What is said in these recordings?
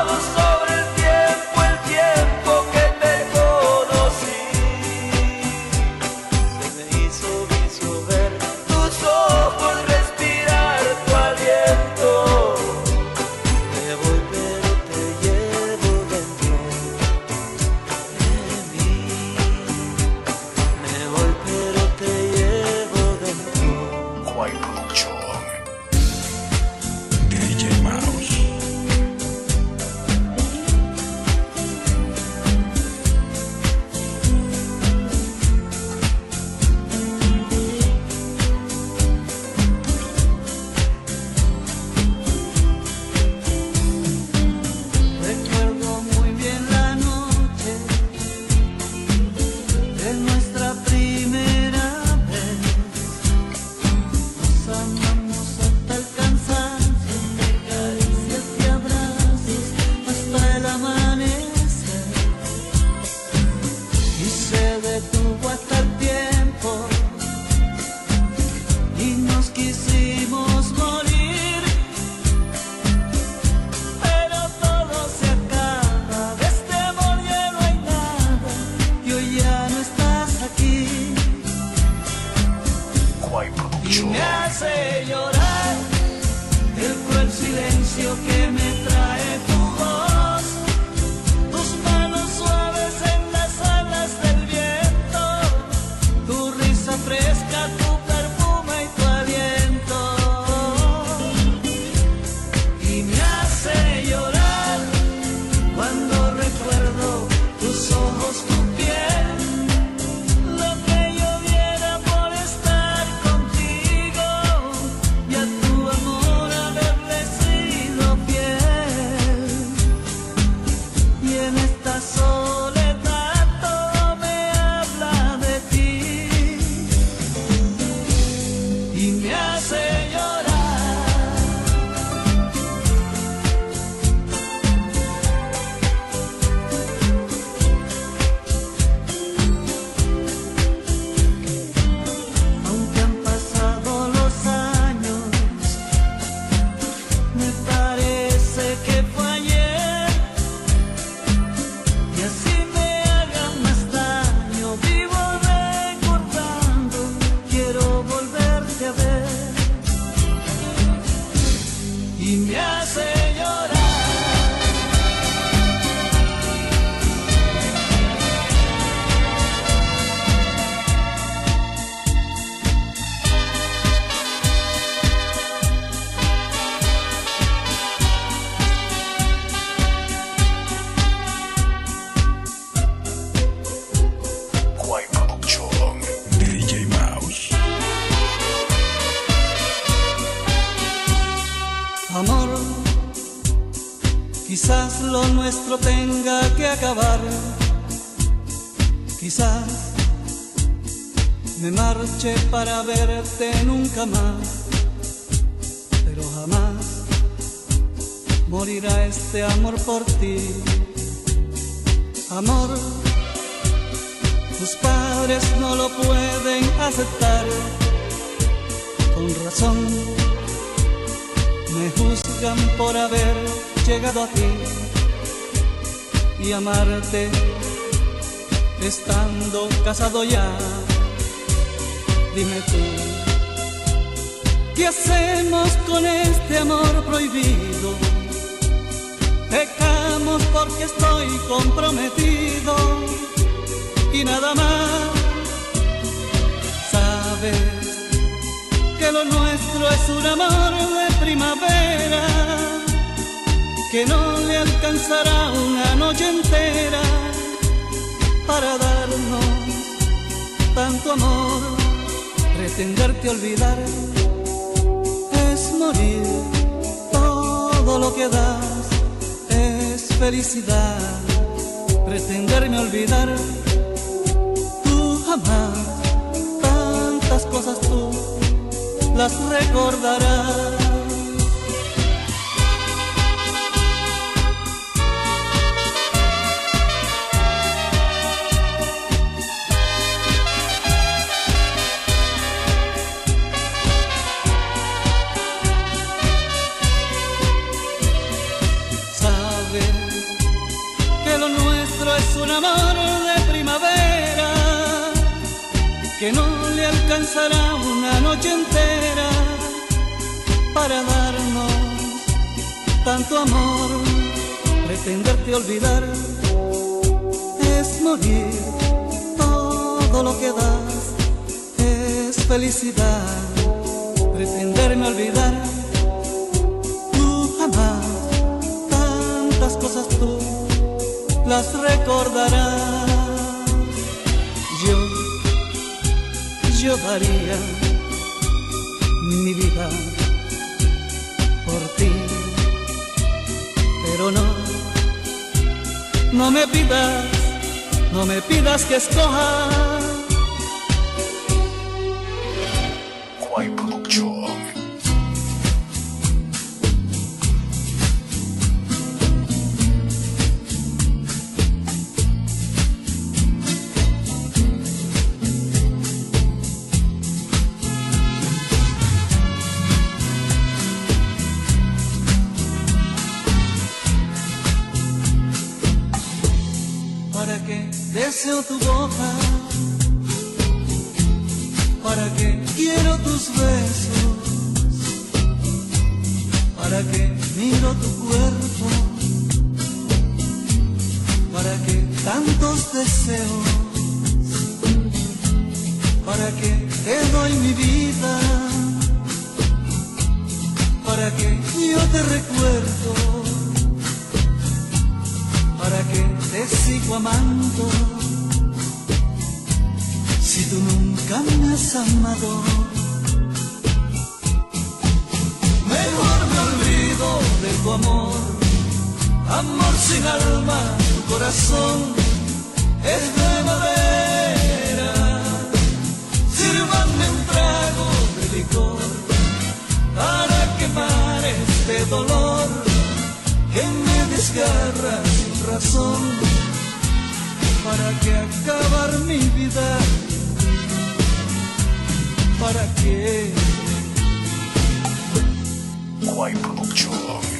follows. tenga que acabar. Quizás me marche para verte nunca más, pero jamás morirá este amor por ti. Amor, tus padres no lo pueden aceptar, con razón me juzgan por haber llegado a ti y amarte estando casado ya. Dime tú, ¿qué hacemos con este amor prohibido? Pecamos porque estoy comprometido y nada más. Sabes que lo nuestro es un amor de primavera que no le alcanzará una noche entera para darnos tanto amor. Pretenderte olvidar es morir, todo lo que das es felicidad. Pretenderme olvidar, tú jamás, tantas cosas tú las recordarás. Alcanzará una noche entera para darnos tanto amor. Pretenderte olvidar es morir, todo lo que das es felicidad. Pretenderme olvidar, tú jamás, tantas cosas tú las recordarás. Yo daría mi vida por ti, pero no, no me pidas, no me pidas que escoja para que miro tu cuerpo, para que tantos deseos, para que te doy mi vida, para que yo te recuerdo. Para que te sigo amando. Si tú nunca me has amado. Sin alma, tu corazón es de madera. Sírvanme un trago de licor para quemar este dolor que me desgarra sin razón para que acabar mi vida para Producción.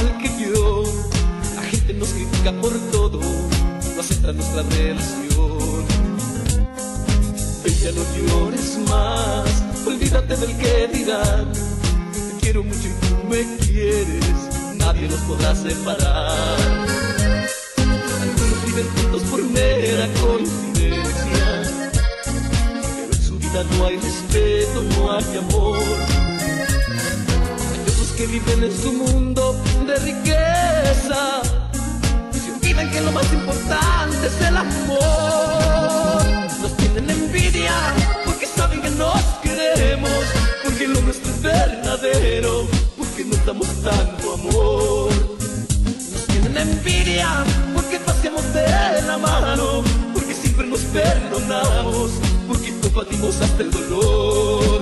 igual que yo. La gente nos critica por todo, no acepta nuestra relación. Ella, no llores más, olvídate del que dirán. Te quiero mucho y tú me quieres, nadie nos podrá separar. Algunos viven juntos por mera coincidencia, pero en su vida no hay respeto, no hay amor que viven en su mundo riqueza se olvidan que lo más importante es el amor. Nos tienen envidia porque saben que nos queremos, porque lo nuestro es verdadero, porque nos damos tanto amor. Nos tienen envidia porque paseamos de la mano, porque siempre nos perdonamos, porque compartimos hasta el dolor.